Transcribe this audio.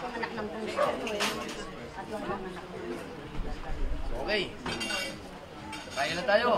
panganak ng puso ko eh. Tatlong panganak. Okay. Kaya na tayo.